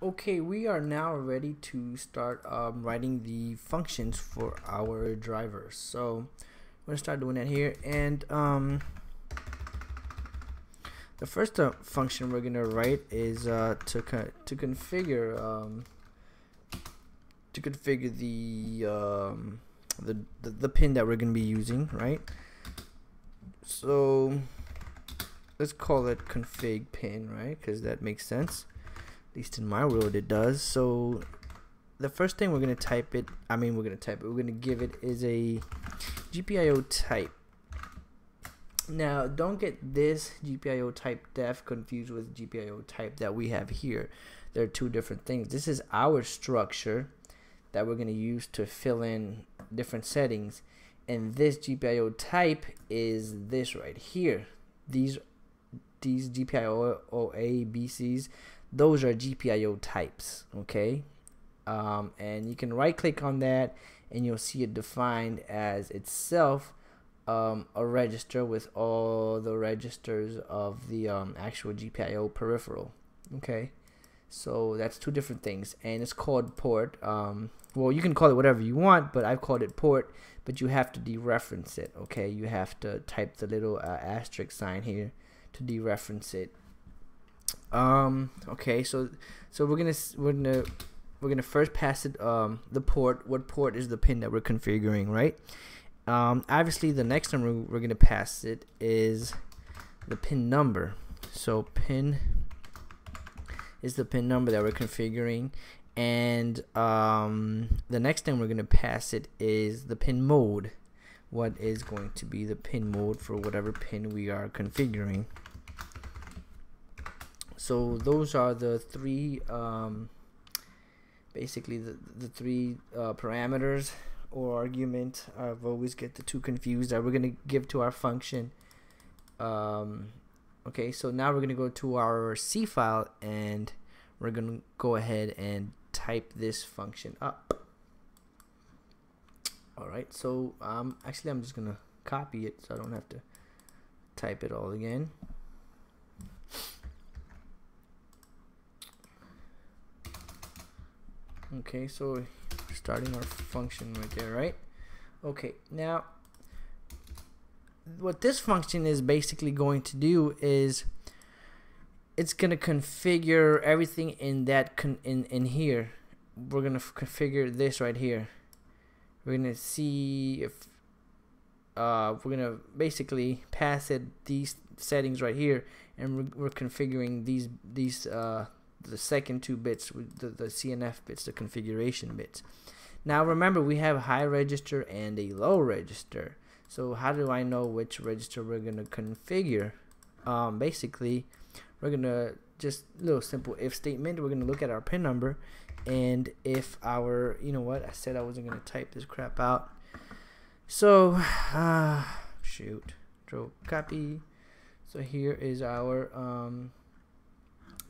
Okay, we are now ready to start um, writing the functions for our drivers. So I'm to start doing that here. And um, the first uh, function we're going to write is uh, to, to configure um, to configure the, um, the, the, the pin that we're going to be using, right? So let's call it config pin, right? Because that makes sense least in my world it does. So the first thing we're going to type it, I mean we're going to type it, we're going to give it is a GPIO type. Now don't get this GPIO type def confused with GPIO type that we have here. There are two different things. This is our structure that we're going to use to fill in different settings and this GPIO type is this right here. These these GPIO C's those are GPIO types okay? Um, and you can right click on that and you'll see it defined as itself um, a register with all the registers of the um, actual GPIO peripheral okay? So that's two different things and it's called port um, well you can call it whatever you want but I've called it port but you have to dereference it okay? You have to type the little uh, asterisk sign here to dereference it um. Okay. So so we're gonna we're gonna we're gonna first pass it um the port. What port is the pin that we're configuring, right? Um. Obviously, the next time we're, gonna pass it is the pin number. So pin is the pin number that we're configuring and um, the next thing we're to pass it is the pin mode what is going to be the pin mode for whatever pin we are configuring so those are the three um, basically the, the three uh, parameters or argument. I've always get the two confused that we're gonna give to our function. Um, okay so now we're gonna go to our C file and we're gonna go ahead and type this function up. Alright so um, actually I'm just gonna copy it so I don't have to type it all again okay so starting our function right there right? Okay now what this function is basically going to do is it's going to configure everything in that in in here. We're going to configure this right here. We're going to see if uh, we're going to basically pass it these settings right here and we're, we're configuring these these uh, the second two bits, the, the CNF bits, the configuration bits. Now remember, we have a high register and a low register. So how do I know which register we're going to configure? Um, basically, we're going to just little simple if statement. We're going to look at our pin number. And if our, you know what, I said I wasn't going to type this crap out. So, uh, shoot, Control copy. So here is our um,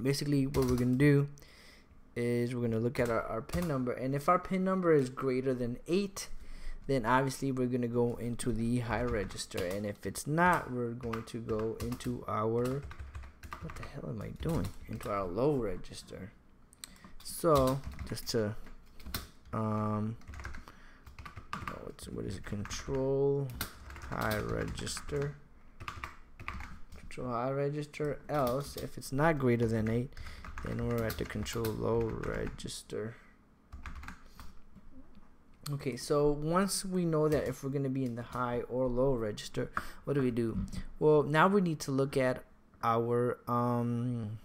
basically what we're gonna do is we're gonna look at our, our pin number and if our pin number is greater than 8 then obviously we're gonna go into the high register and if it's not we're going to go into our what the hell am I doing? Into our low register. So just to um what's what is it? Control high register control. High register else. If it's not greater than 8 then we're at the control low register. Okay so once we know that if we're going to be in the high or low register what do we do? Well now we need to look at our um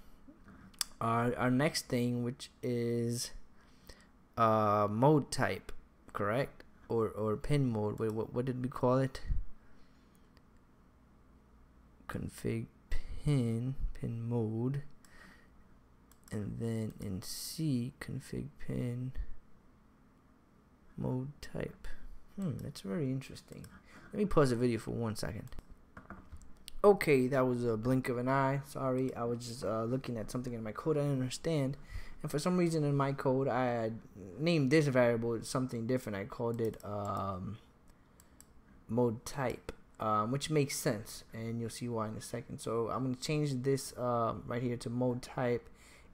our, our next thing which is uh mode type correct? Or or pin mode. Wait, what, what did we call it config pin pin mode and then in C config pin mode type. Hmm that's very interesting. Let me pause the video for one second. Okay that was a blink of an eye. Sorry I was just uh, looking at something in my code I didn't understand. And for some reason in my code I named this variable something different. I called it um, mode type um, which makes sense and you'll see why in a second. So I'm going to change this uh, right here to mode type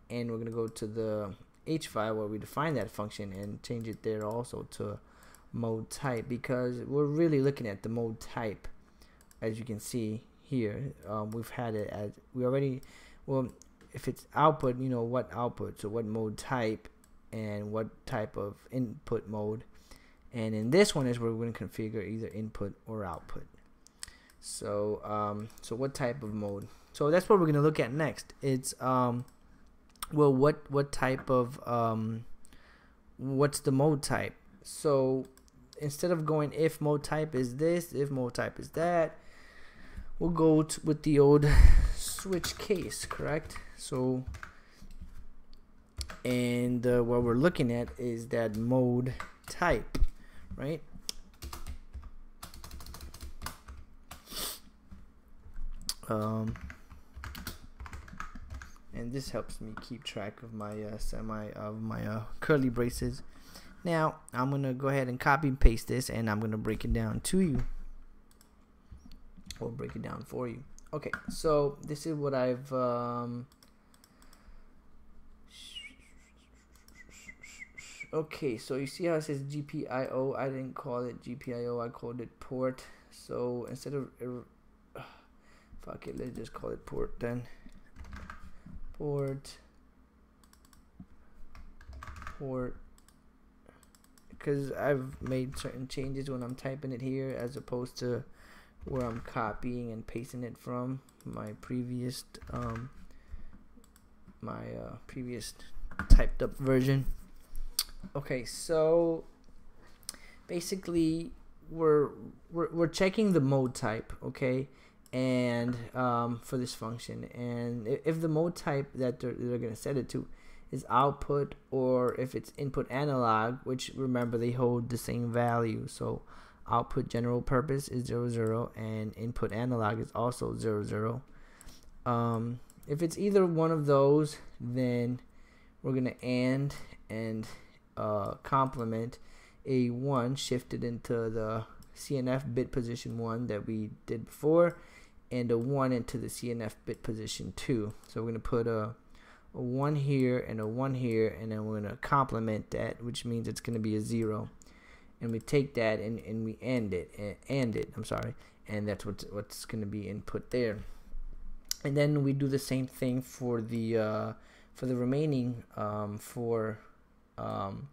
and we're gonna go to the H file where we define that function and change it there also to mode type because we're really looking at the mode type as you can see here. Um, we've had it as we already well if it's output you know what output so what mode type and what type of input mode. And in this one is where we're going to configure either input or output so um, so what type of mode? So that's what we're going to look at next. It's um, well what what type of um, what's the mode type? So instead of going if mode type is this if mode type is that we'll go with the old switch case correct? So and uh, what we're looking at is that mode type right um, and this helps me keep track of my uh, semi of my uh, curly braces. Now I'm gonna go ahead and copy and paste this and I'm gonna break it down to you. Or break it down for you. Okay so this is what I've um, okay so you see how it says GPIO I didn't call it GPIO I called it port. So instead of uh, fuck it let's just call it port then. Port. Port. Because I've made certain changes when I'm typing it here as opposed to where I'm copying and pasting it from my previous um, my uh, previous typed up version. Okay so basically we're, we're we're checking the mode type okay and um, for this function. And if the mode type that they're, they're going to set it to is output or if it's input analog which remember they hold the same value. So output general purpose is 00, 0 and input analog is also 00, 0 um, if it's either one of those then we're gonna AND and uh, complement a 1 shifted into the CNF bit position 1 that we did before and a 1 into the CNF bit position 2 so we're gonna put a a 1 here and a 1 here and then we're going to complement that which means it's going to be a 0 and we take that and, and we end it and, and it I'm sorry. And that's what's, what's going to be input there. And then we do the same thing for the uh, for the remaining um, for um,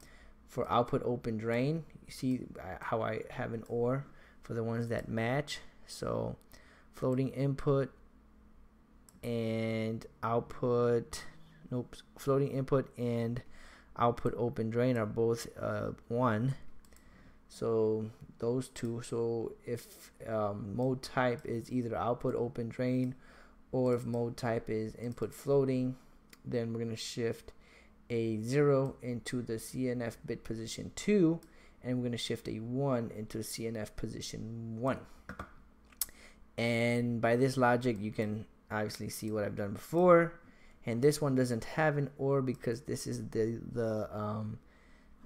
for output open drain. You see uh, how I have an OR for the ones that match. So floating input and output nope floating input and output open drain are both uh, one. So those two so if um, mode type is either output open drain or if mode type is input floating then we're going to shift a 0 into the CNF bit position 2 and we're going to shift a 1 into CNF position 1 and by this logic you can obviously see what I've done before. And this one doesn't have an or because this is the the um,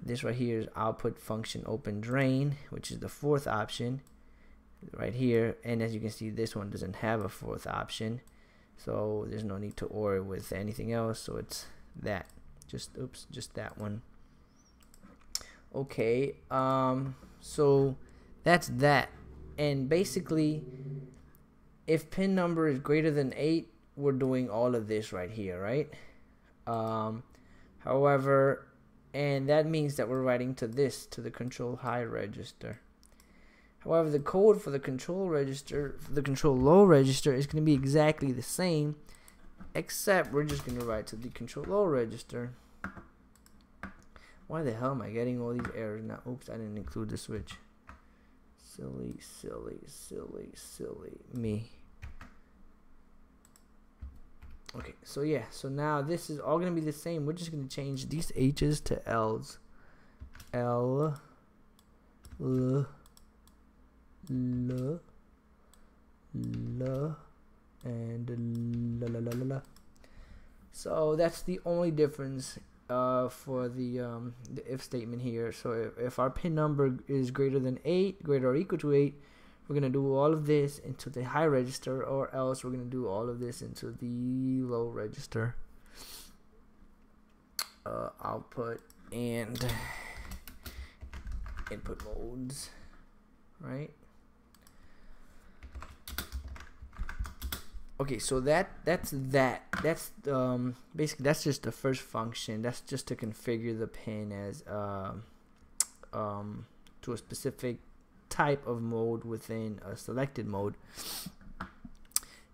this right here is output function open drain which is the fourth option right here. And as you can see this one doesn't have a fourth option. So there's no need to or with anything else. So it's that. Just oops just that one. Okay um so that's that. And basically if pin number is greater than 8 we're doing all of this right here, right? Um, however, and that means that we're writing to this, to the control high register. However, the code for the control register, for the control low register is going to be exactly the same, except we're just going to write to the control low register. Why the hell am I getting all these errors now? Oops, I didn't include the switch. Silly, silly, silly, silly me. Okay, so yeah, so now this is all going to be the same. We're just going to change these H's to L's. L, L, L, L, and la la la la la. So that's the only difference uh, for the, um, the if statement here. So if, if our pin number is greater than 8, greater or equal to 8, we're going to do all of this into the high register or else we're going to do all of this into the low register uh, output and input modes, right? Okay, so that that's that. That's um basically that's just the first function. That's just to configure the pin as um um to a specific type of mode within a selected mode.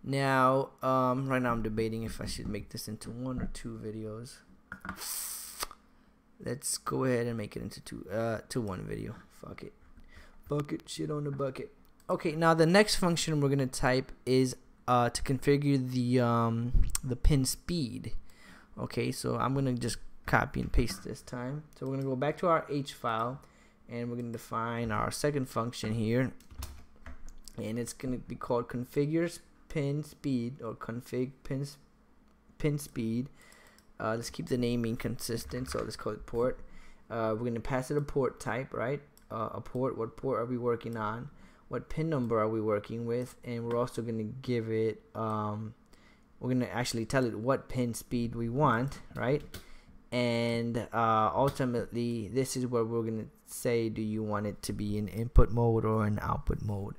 Now, um, right now I'm debating if I should make this into one or two videos. Let's go ahead and make it into two, uh, to one video. Fuck it. Bucket. Shit on the bucket. Okay, now the next function we're gonna type is uh, to configure the um, the pin speed. Okay, so I'm gonna just copy and paste this time. So we're gonna go back to our H file, and we're gonna define our second function here, and it's gonna be called configures pin speed or config pin pin speed. Uh, let's keep the naming consistent, so let's call it port. Uh, we're gonna pass it a port type, right? Uh, a port. What port are we working on? What pin number are we working with? And we're also gonna give it. Um, we're gonna actually tell it what pin speed we want, right? And uh, ultimately, this is where we're gonna say, do you want it to be in input mode or an output mode?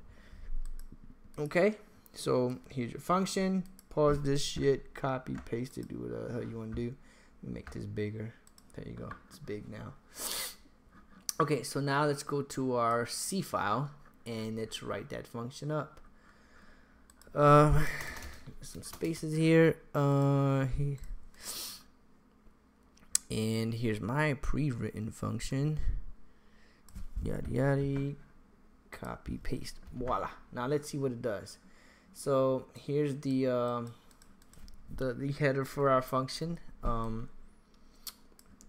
Okay. So here's your function. Pause this shit, copy, paste it, do whatever the hell you want to do. Make this bigger. There you go. It's big now. Okay, so now let's go to our C file and let's write that function up. Uh, some spaces here. Uh, he, and here's my pre-written function. Yada yada. Copy, paste. Voila. Now let's see what it does. So here's the um, the the header for our function. Um,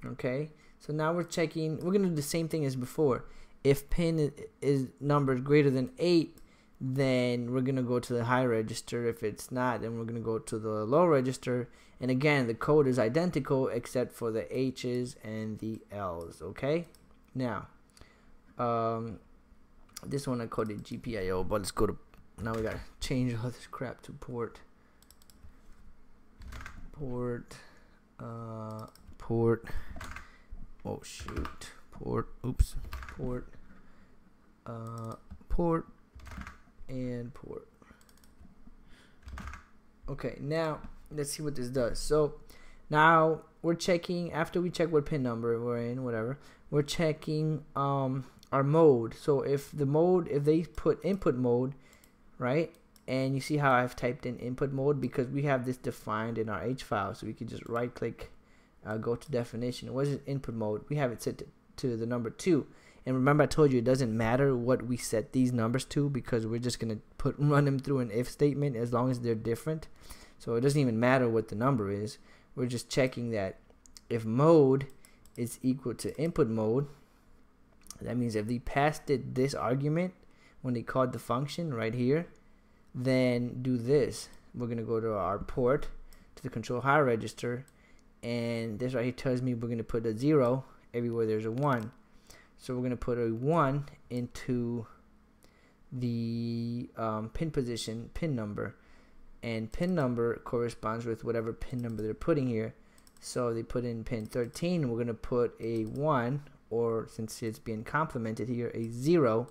okay, so now we're checking. We're gonna do the same thing as before. If pin is, is number greater than eight, then we're gonna go to the high register. If it's not, then we're gonna go to the low register. And again, the code is identical except for the H's and the L's. Okay, now um, this one I coded GPIO, but let's go to now we gotta change all this crap to port port uh port oh shoot port oops port uh port and port okay now let's see what this does so now we're checking after we check what pin number we're in whatever we're checking um our mode so if the mode if they put input mode right? And you see how I've typed in input mode because we have this defined in our H file. So we can just right click, uh, go to definition. What is input mode? We have it set to, to the number two. And remember I told you it doesn't matter what we set these numbers to because we're just going to put run them through an if statement as long as they're different. So it doesn't even matter what the number is. We're just checking that if mode is equal to input mode, that means if they passed it this argument, when they called the function right here, then do this. We're going to go to our port to the control high register and this right here tells me we're going to put a 0 everywhere there's a 1. So we're going to put a 1 into the um, pin position, pin number, and pin number corresponds with whatever pin number they're putting here. So they put in pin 13, we're going to put a 1, or since it's being complemented here, a 0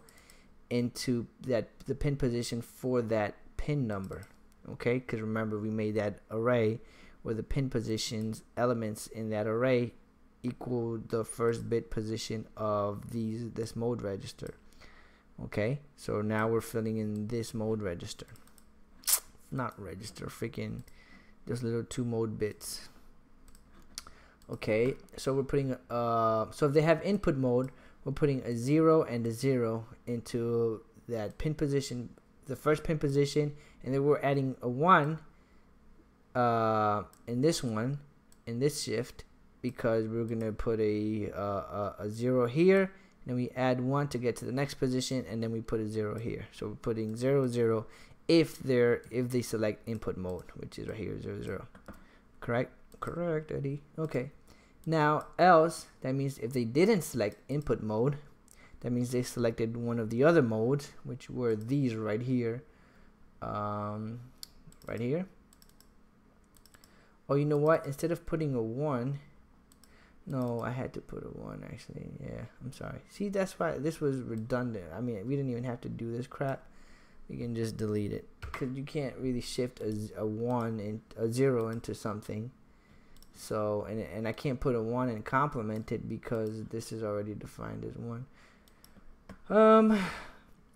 into that the pin position for that pin number. Okay? Because remember we made that array where the pin positions elements in that array equal the first bit position of these this mode register. Okay? So now we're filling in this mode register. Not register freaking those little two mode bits. Okay? So we're putting uh so if they have input mode we're putting a 0 and a 0 into that pin position, the first pin position, and then we're adding a 1 uh, in this one, in this shift, because we're going to put a, uh, a, a 0 here, then we add 1 to get to the next position, and then we put a 0 here. So we're putting 0, 0 if they're if they select input mode, which is right here, 0, 0. Correct? Correct, Eddie. Okay. Now, else, that means if they didn't select input mode, that means they selected one of the other modes, which were these right here. Um, right here. Oh, you know what? Instead of putting a 1, No, I had to put a one actually. Yeah, I'm sorry. See, that's why this was redundant. I mean, we didn't even have to do this crap. We can just delete it because you can't really shift a, a one and a zero into something. So and and I can't put a one and complement it because this is already defined as one. Um,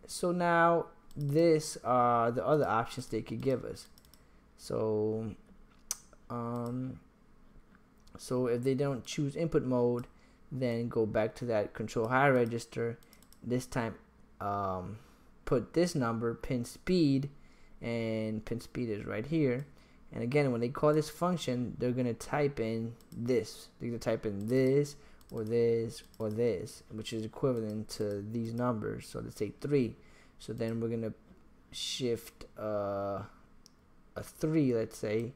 so now this are the other options they could give us. So, um, so if they don't choose input mode, then go back to that control high register. This time, um, put this number pin speed, and pin speed is right here. And again, when they call this function, they're gonna type in this. They're gonna type in this or this or this, which is equivalent to these numbers. So let's say three. So then we're gonna shift uh, a three, let's say,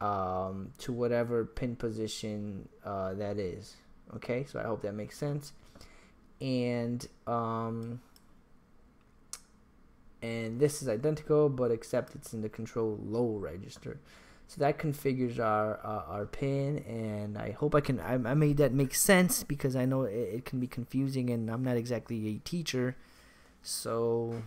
um, to whatever pin position uh, that is. Okay, so I hope that makes sense. And um, and this is identical, but except it's in the control low register. So that configures our uh, our pin, and I hope I can I, I made that make sense because I know it, it can be confusing, and I'm not exactly a teacher, so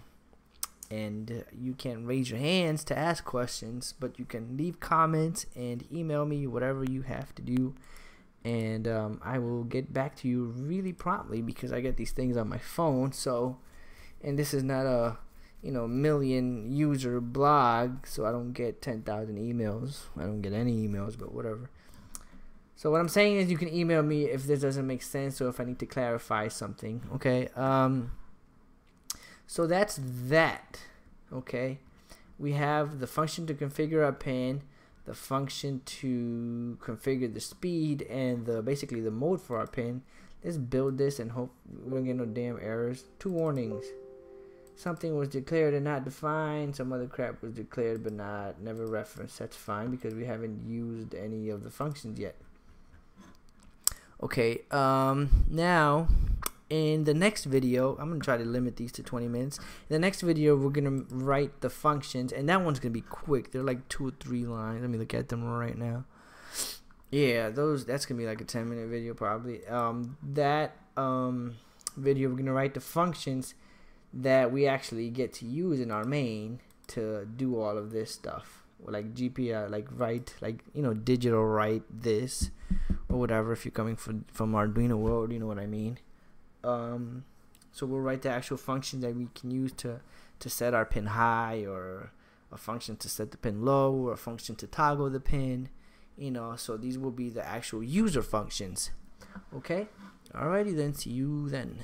and you can raise your hands to ask questions, but you can leave comments and email me whatever you have to do, and um, I will get back to you really promptly because I get these things on my phone. So, and this is not a you know million user blog, so I don't get ten thousand emails. I don't get any emails, but whatever. So what I'm saying is you can email me if this doesn't make sense or if I need to clarify something. Okay. Um, so that's that. Okay. We have the function to configure our pin, the function to configure the speed, and the basically the mode for our pin. Let's build this and hope we don't get no damn errors. Two warnings. Something was declared and not defined. Some other crap was declared but not never referenced. That's fine because we haven't used any of the functions yet. Okay, um, now in the next video, I'm going to try to limit these to 20 minutes. In the next video, we're going to write the functions, and that one's going to be quick. They're like two or three lines. Let me look at them right now. Yeah, those that's going to be like a 10 minute video probably. Um, that um, video, we're going to write the functions that we actually get to use in our main to do all of this stuff. Like GPI, like write, like, you know, digital write this or whatever if you're coming from, from Arduino world, you know what I mean. Um, so we'll write the actual function that we can use to, to set our pin high or a function to set the pin low or a function to toggle the pin. You know, so these will be the actual user functions. Okay? Alrighty then, see you then.